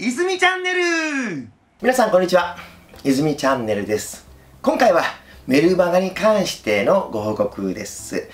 泉チャンネル。皆さんこんにちは。泉チャンネルです。今回はメルマガに関してのご報告です。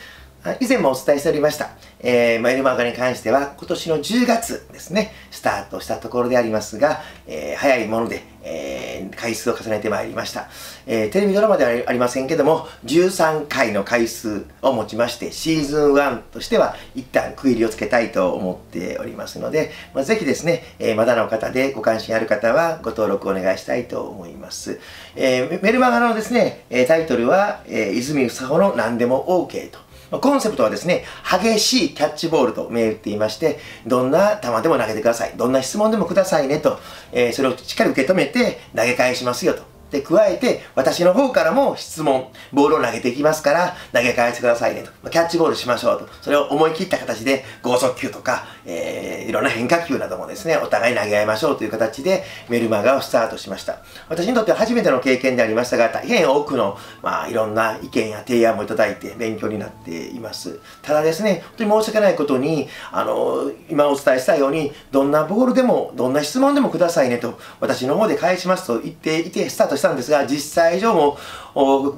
以前もお伝えしておりました、えー、メルマガに関しては今年の10月ですねスタートしたところでありますが、えー、早いもので、えー、回数を重ねてまいりました、えー、テレビドラマではありませんけども13回の回数をもちましてシーズン1としては一旦区切りをつけたいと思っておりますので、まあ、ぜひですね、えー、まだの方でご関心ある方はご登録お願いしたいと思います、えー、メルマガのですねタイトルは、えー、泉佐穂の何でも OK と。コンセプトはですね、激しいキャッチボールと銘打っていまして、どんな球でも投げてください。どんな質問でもくださいねと、えー、それをしっかり受け止めて投げ返しますよと。で、加えて、私の方からも質問、ボールを投げていきますから、投げ返してくださいねと。キャッチボールしましょうと。それを思い切った形で、剛速球とか、えー、いろんな変化球などもですね、お互い投げ合いましょうという形で、メルマガをスタートしました。私にとっては初めての経験でありましたが、大変多くの、まあ、いろんな意見や提案もいただいて、勉強になっています。ただですね、本当に申し訳ないことに、あの、今お伝えしたように、どんなボールでも、どんな質問でもくださいねと、私の方で返しますと言っていて、スタートしたたんですが、実際以上も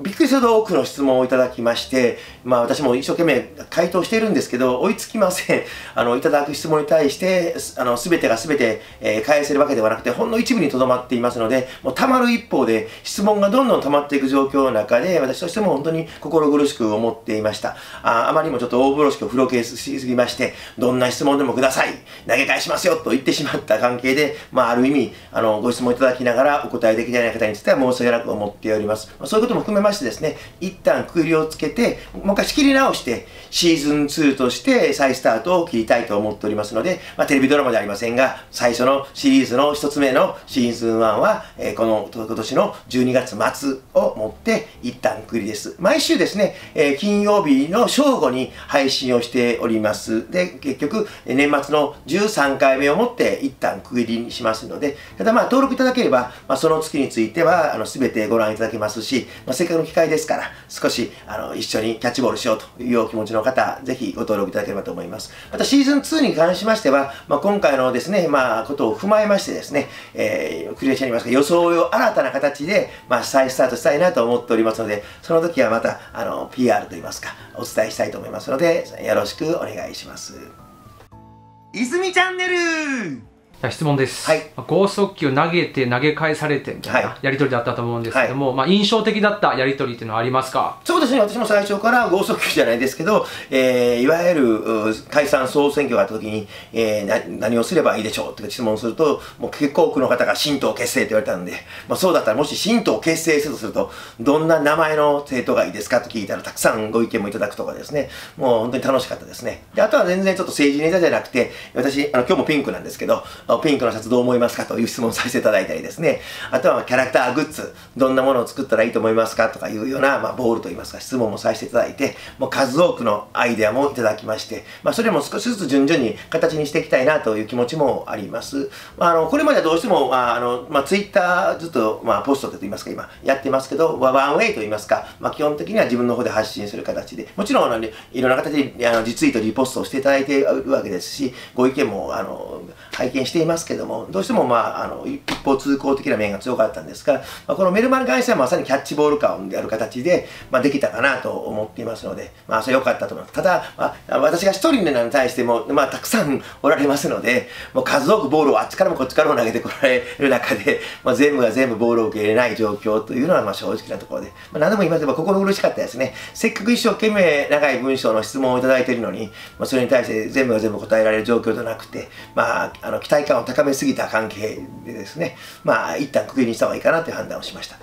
びっくりするほど多くの質問をいただきまして、まあ私も一生懸命回答しているんですけど、追いつきません。あの、いただく質問に対して、あの、すべてがすべて、えー、返せるわけではなくて、ほんの一部にとどまっていますので、もう溜まる一方で、質問がどんどん溜まっていく状況の中で、私としても本当に心苦しく思っていました。ああまりにもちょっと大風呂敷を風呂ケースしすぎまして、どんな質問でもください投げ返しますよと言ってしまった関係で、まあある意味、あの、ご質問いただきながらお答えできない方については申し訳なく思っております。そういうことも含めましてですね、一旦区切りをつけて、もう一回仕切り直して、シーズン2として再スタートを切りたいと思っておりますので、まあ、テレビドラマではありませんが、最初のシリーズの一つ目のシーズン1は、えー、この今年の12月末をもって一旦区切りです。毎週ですね、えー、金曜日の正午に配信をしております。で、結局、年末の13回目をもって一旦区切りにしますので、ただまあ登録いただければ、まあ、その月については、あの、すべてご覧いただけますし、まあ、せっかくの機会ですから、少し、あの、一緒にキャッチボールしようというお気持ちの方、ぜひご登録いただければと思います。またシーズン2に関しましては、まあ、今回のですね、まあ、ことを踏まえましてですね、えー、クリアチャーにいますか、予想を新たな形で、まあ、再スタートしたいなと思っておりますので、その時はまた、あの、PR と言いますか、お伝えしたいと思いますので、よろしくお願いします。泉チャンネル質問です、はい、剛速球投げて投げ返されてみたいなやり取りだったと思うんですけども、はい、まあ、印象的だったやり取りっていうのはありますか？そうですね私も最初から剛速球じゃないですけど、えー、いわゆる解散総選挙があった時に、えー、何をすればいいでしょうって質問するともう結構多くの方が新党結成って言われたんで、まあ、そうだったらもし新党結成するとするとどんな名前の政党がいいですかと聞いたらたくさんご意見もいただくとかですね。もう本当に楽しかったですね。であとは全然ちょっと政治ネタじゃなくて私あの今日もピンクなんですけどピンクのシャツどう思いますかという質問させていただいたりですね。あとはキャラクターグッズ、どんなものを作ったらいいと思いますかとかいうような、まあ、ボールといいますか質問もさせていただいて、もう数多くのアイデアもいただきまして、まあ、それも少しずつ順々に形にしていきたいなという気持ちもあります。まあ、あの、これまではどうしても、まあ、あの、まあ、ツイッターずっと、まあ、ポストと言いますか、今、やってますけど、ワンウェイと言いますか、まあ、基本的には自分の方で発信する形で、もちろん、あの、いろんな形で、あの、リツイート、リポストをしていただいているわけですし、ご意見も、あの、拝見してしていますけども、どうしても、まあ、あの、一方通行的な面が強かったんですが、まあ、このメルマガに関してはまさにキャッチボール感である形で、まあ、できたかなと思っていますので、まあ、それ良かったと思います。ただ、まあ、私が一人に対しても、まあ、たくさんおられますので、もう数多くボールをあっちからもこっちからも投げてこられる中で、まあ、全部が全部ボールを受け入れない状況というのは、まあ、正直なところで、まあ、何でも言いますけど、心苦しかったですね。せっかく一生懸命長い文章の質問をいただいているのに、まあ、それに対して全部が全部答えられる状況ではなくて、まあ、あの、期待感を高めすぎた関係でですね、まあ、一旦区切りにした方がいいかなという判断をしました。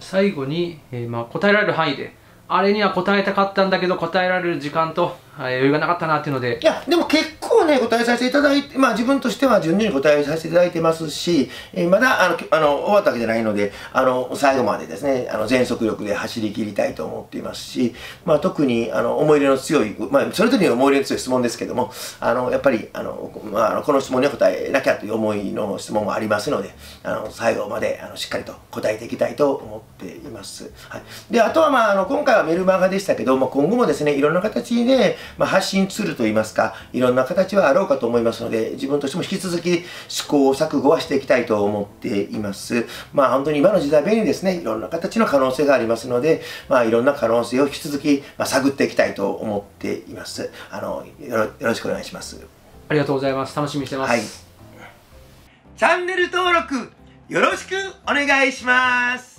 最後に、えー、まあ、答えられる範囲で、あれには答えたかったんだけど答えられる時間と余裕がなかったなっていうのでいやでも結ね答えさせていただいてまあ自分としては順々に答えさせていただいてますし、えー、まだあのあの終わったわけじゃないのであの最後までですねあの全速力で走り切りたいと思っていますし、まあ、特にあの思い入れの強い、まあ、それぞれに思い入れの強い質問ですけどもあのやっぱりあの、まあ、この質問に答えなきゃという思いの質問もありますのであの最後まであのしっかりと答えていきたいと思っています、はい、であとは、まあ、あの今回はメルマガでしたけど、まあ、今後もですねいろんな形で、まあ、発信ツールといいますかいろんな形形はあろうかと思いますので、自分としても引き続き試行錯誤はしていきたいと思っています。まあ本当に今の時代便利ですね。いろんな形の可能性がありますので、まあいろんな可能性を引き続き、まあ、探っていきたいと思っています。あのよろしくお願いします。ありがとうございます。楽しみにしてます。はい、チャンネル登録よろしくお願いします。